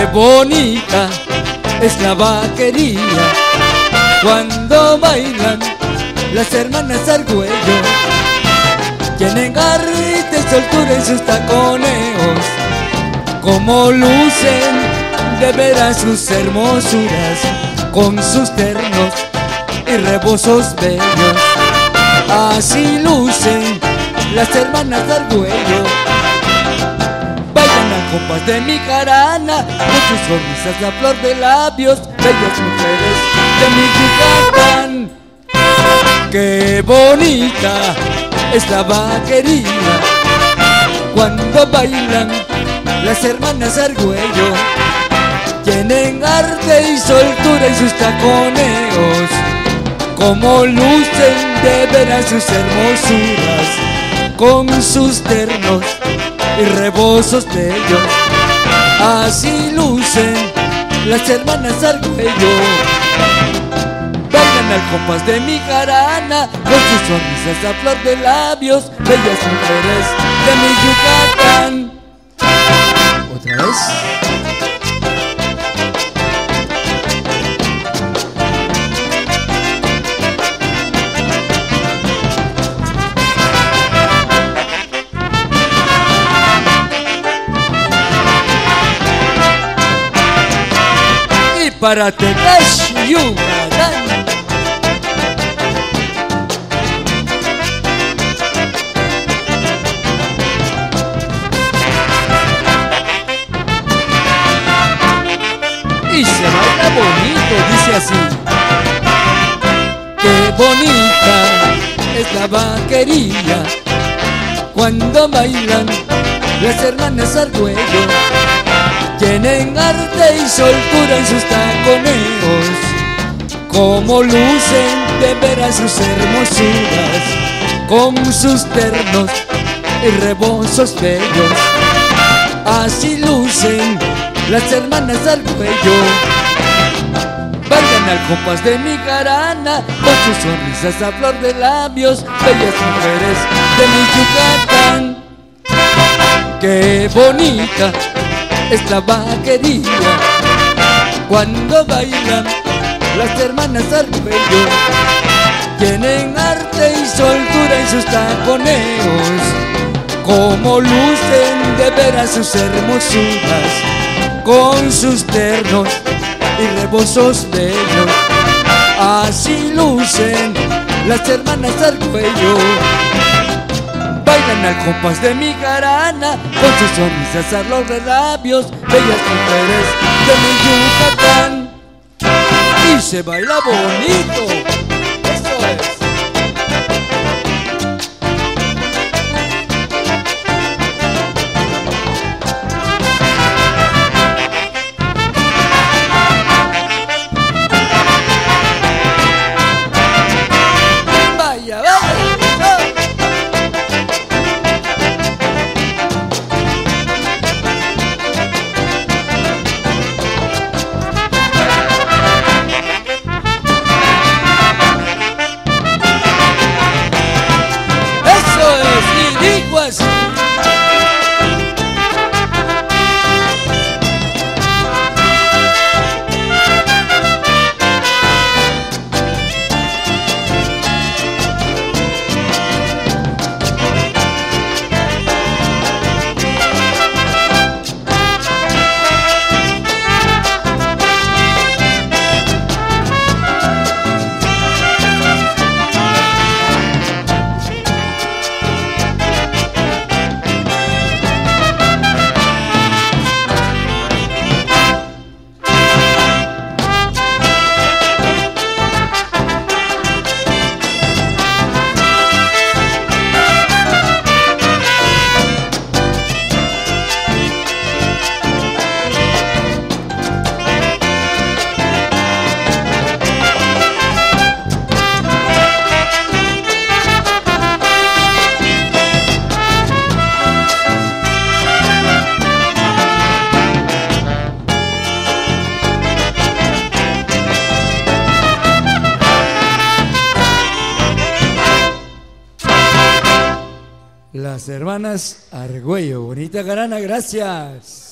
Qué bonita es la vaquería cuando bailan las hermanas Argüello. Tienen garrita y soltura en sus taconeos, como lucen de veras sus hermosuras con sus ternos y rebosos bellos. Así lucen las hermanas Argüello. Copas de mi carana, con sus sonrisas a flor de labios, bellas mujeres de mi Yucatán. Qué bonita es la vaquería cuando bailan las hermanas Argüello. Tienen arte y soltura en sus taconeos, como lucen de veras sus hermosuras, con sus ternos y rebozos bellos. Así lucen las hermanas Argüello. Bailan al compás de mi jarana, con sus sonrisas a flor de labios, bellas mujeres de mi Yucatán. ¿Otra vez? Para Tecash Yucatán. Y se baila bonito, dice así. Qué bonita es la vaquería cuando bailan las hermanas al cuello. Tienen arte y soltura en sus taconeos, como lucen de veras sus hermosuras, con sus ternos y rebozos bellos. Así lucen las hermanas al cuello. Bailan al compás de mi jarana, con sus sonrisas a flor de labios, bellas mujeres de mi Yucatán. Qué bonita es la vaquería cuando bailan las hermanas al cuello. Tienen arte y soltura en sus taconeos, como lucen de veras sus hermosuras, con sus ternos y rebozos bellos. Así lucen las hermanas al cuello. Bailan al compás de mi jarana, con sus sonrisas a los labios, bellas mujeres de mi Yucatán. Y se baila bonito. Eso es. Hermanas Argüello, bonita garana, gracias.